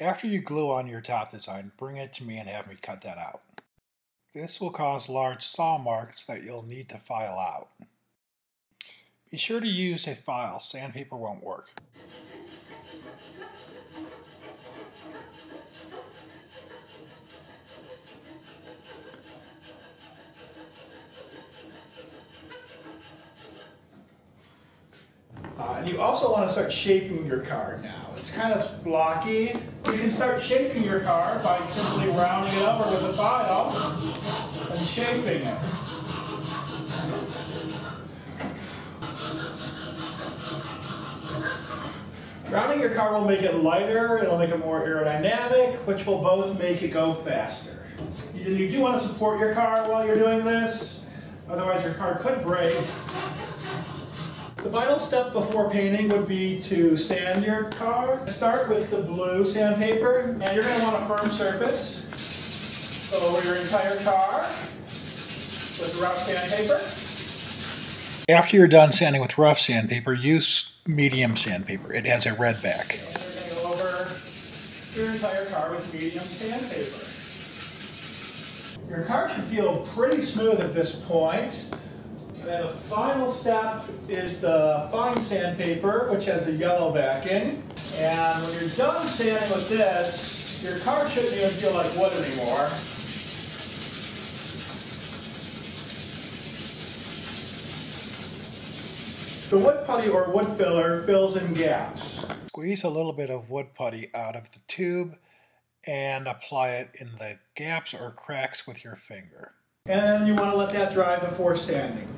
After you glue on your top design, bring it to me and have me cut that out. This will cause large saw marks that you'll need to file out. Be sure to use a file, sandpaper won't work. Uh, and you also want to start shaping your card now. It's kind of blocky. You can start shaping your card by simply rounding it over with a file and shaping it. Rounding your car will make it lighter, it'll make it more aerodynamic, which will both make it go faster. You do want to support your car while you're doing this, otherwise your car could break. The final step before painting would be to sand your car. Start with the blue sandpaper, and you're going to want a firm surface Go over your entire car with rough sandpaper. After you're done sanding with rough sandpaper, use medium sandpaper. It has a red back. And you're going to go over your entire car with medium sandpaper. Your car should feel pretty smooth at this point. And then the final step is the fine sandpaper, which has a yellow backing. And when you're done sanding with this, your car shouldn't even feel like wood anymore. The wood putty or wood filler fills in gaps. Squeeze a little bit of wood putty out of the tube and apply it in the gaps or cracks with your finger. And you want to let that dry before sanding.